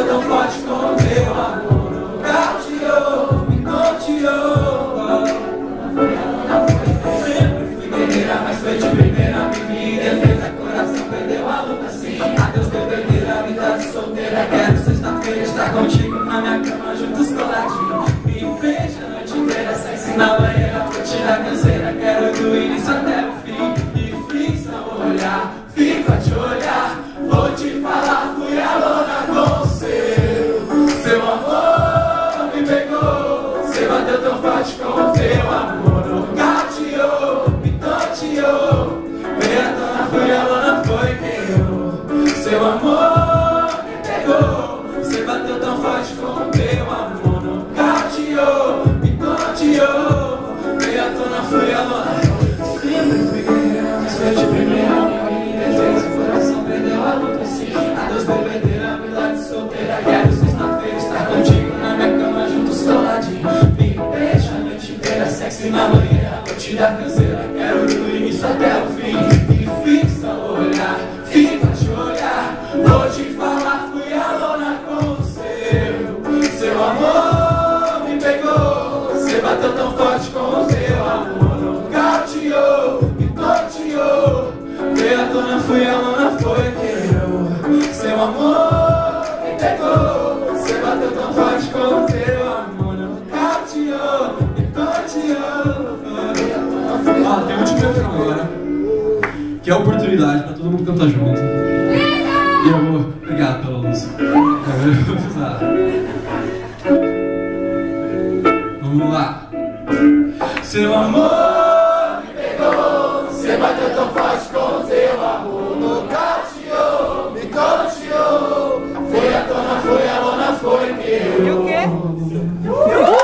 Foi tão forte com o meu amor. Cauteou, me conteou. Sempre fui guerreira, mas foi de primeira. Me defesa, coração perdeu a luta, sim. Adeus, deu perdeira, vida de solteira. Quero sexta-feira estar contigo na minha cama, juntos coladinho. Me beija a noite inteira, sem sinal banheira. Vou tirar a canseira, quero do início até o fim. E fixa o olhar, fica te olhar, vou te falar. Bateu tão forte com o teu amor Nocauteou, me toteou Veio a tona, fui a lona, foi quem eu. Seu amor me pegou. Você bateu tão forte com o teu amor Nocauteou, me toteou Veio a tona, fui a lona Sempre fui guerreira, mas na manhã Vou te dar canseira, quero do início até o fim. E fixa o olhar, fica a olhar. Vou te falar, fui a lona com o seu. Seu amor me pegou. Você bateu tão forte com o teu agora, que é a oportunidade pra todo mundo cantar junto. E eu vou. Obrigado pela luz. Eu vou usar. Vamos lá. Seu amor me pegou, você bateu tão forte com o teu amor. Nocauteou, me conteou. Foi a tona, foi a lona, foi meu. E o quê?